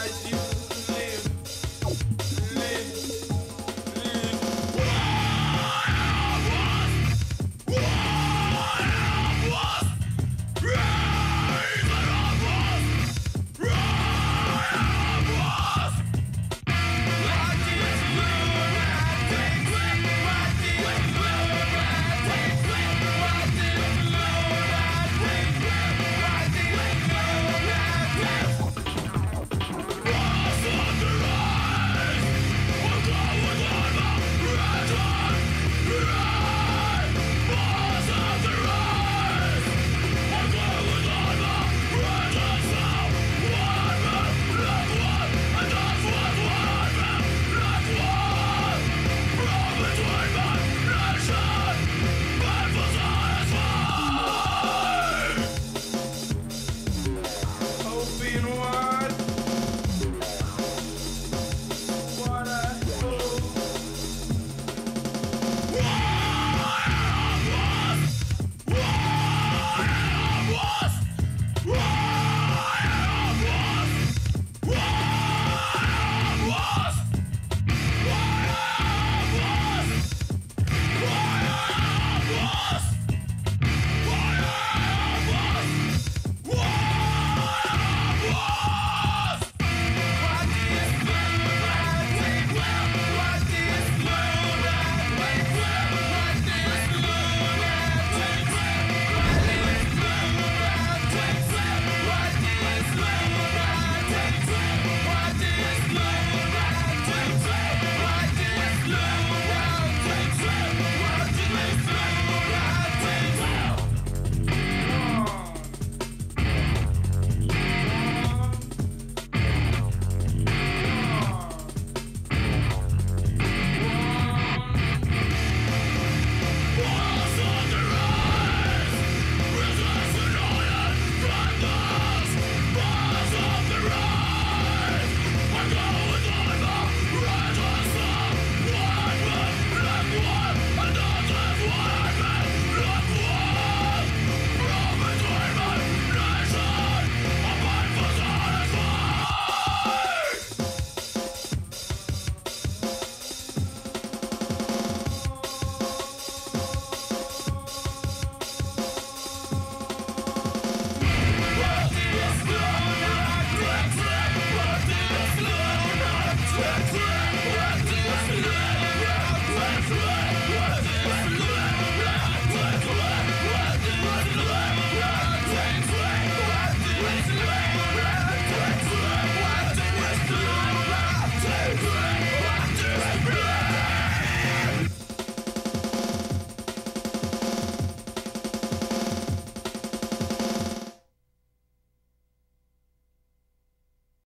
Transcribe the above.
as you.